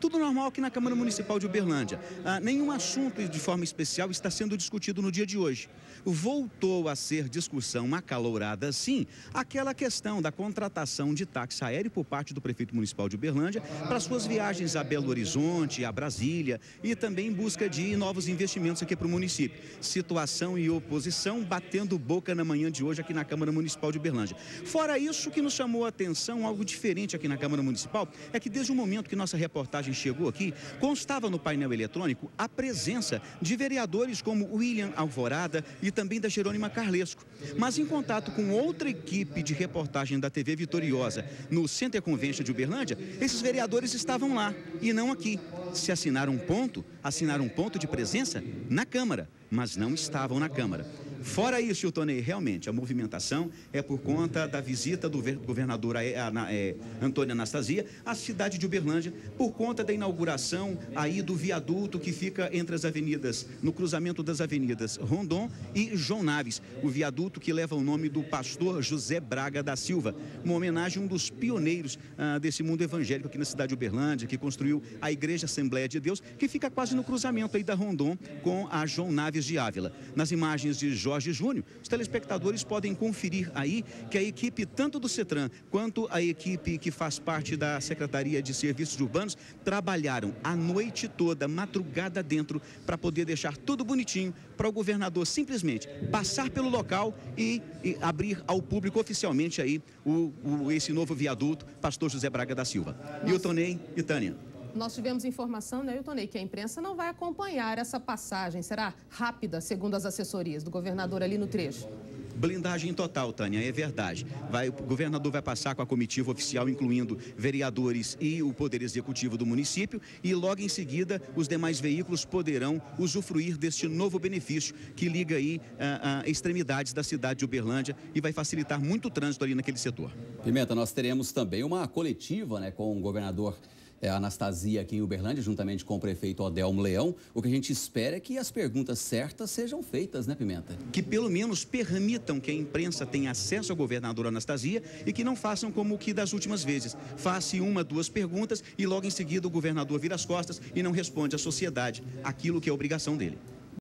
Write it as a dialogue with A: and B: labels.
A: Tudo normal aqui na Câmara Municipal de Uberlândia. Ah, nenhum assunto de forma especial está sendo discutido no dia de hoje. Voltou a ser discussão acalourada, sim, aquela questão da contratação de táxi aéreo por parte do prefeito municipal de Uberlândia para suas viagens a Belo Horizonte, a Brasília e também em busca de novos investimentos aqui para o município. Situação e oposição batendo boca na manhã de hoje aqui na Câmara Municipal de Uberlândia. Fora isso, que nos chamou a atenção, algo diferente aqui na Câmara Municipal, é que desde o momento que nossa reportagem chegou aqui, constava no painel eletrônico a presença de vereadores como William Alvorada e também da Jerônima Carlesco. Mas em contato com outra equipe de reportagem da TV Vitoriosa no Center Convention de Uberlândia, esses vereadores estavam lá e não aqui. Se assinaram um ponto, assinaram um ponto de presença na Câmara, mas não estavam na Câmara. Fora isso, Chiltonei, realmente, a movimentação é por conta da visita do governador é, Antônio Anastasia à cidade de Uberlândia, por conta da inauguração aí do viaduto que fica entre as avenidas, no cruzamento das avenidas Rondon e João Naves, o viaduto que leva o nome do pastor José Braga da Silva, uma homenagem a um dos pioneiros ah, desse mundo evangélico aqui na cidade de Uberlândia, que construiu a Igreja Assembleia de Deus, que fica quase no cruzamento aí da Rondon com a João Naves de Ávila. Nas imagens de Jorge Júnior, os telespectadores podem conferir aí que a equipe, tanto do CETRAN quanto a equipe que faz parte da Secretaria de Serviços Urbanos, trabalharam a noite toda, madrugada dentro, para poder deixar tudo bonitinho para o governador simplesmente passar pelo local e, e abrir ao público oficialmente aí o, o, esse novo viaduto, Pastor José Braga da Silva. E o Tonei e Tânia.
B: Nós tivemos informação, né, Tonei, que a imprensa não vai acompanhar essa passagem. Será rápida, segundo as assessorias do governador ali no trecho?
A: Blindagem total, Tânia, é verdade. Vai, o governador vai passar com a comitiva oficial, incluindo vereadores e o Poder Executivo do município, e logo em seguida os demais veículos poderão usufruir deste novo benefício que liga aí a, a extremidades da cidade de Uberlândia e vai facilitar muito o trânsito ali naquele setor.
C: Pimenta, nós teremos também uma coletiva né, com o governador é, Anastasia aqui em Uberlândia, juntamente com o prefeito Odelmo Leão. O que a gente espera é que as perguntas certas sejam feitas, né, Pimenta?
A: Que pelo menos permitam que a imprensa tenha acesso ao governador Anastasia e que não façam como o que das últimas vezes. Faça uma, duas perguntas e logo em seguida o governador vira as costas e não responde à sociedade aquilo que é obrigação dele.